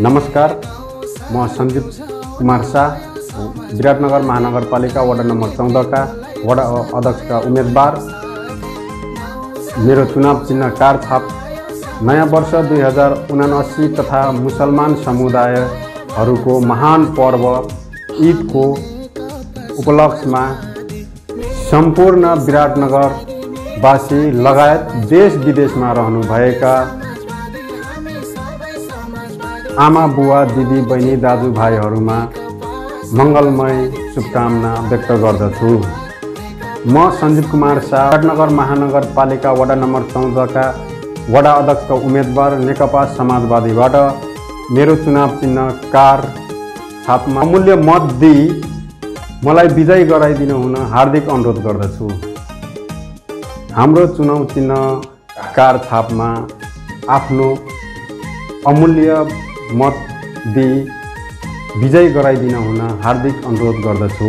नमस्कार म सञ्जीव कुमार शाह विराटनगर महानगरपालिका वडा नम्बर चौधका वडा अध्यक्षका उम्मेदवार मेरो चुनाव चिन्ह कार छाप नयाँ वर्ष दुई हजार उनासी तथा मुसलमान समुदायहरूको महान पर्व ईदको उपलक्ष्यमा सम्पूर्ण विराटनगरवासी लगायत देश विदेशमा रहनुभएका आमा बुवा दिदी बहिनी दाजुभाइहरूमा मङ्गलमय शुभकामना व्यक्त गर्दछु। म सञ्जीव कुमार शाह विराटनगर महानगरपालिका वडा नम्बर चौधका वडा अध्यक्षका उम्मेदवार नेकपा समाजवादीबाट मेरो चुनाव चिन्ह कार छापमा अमूल्य मत दिई मलाई विजयी गराइदिनु हुन हार्दिक अनुरोध गर्दछु। हाम्रो चुनाव चिन्ह कार छापमा आफ्नो अमूल्य मत दिई विजय गराइदिन हुन हार्दिक अनुरोध गर्दछु।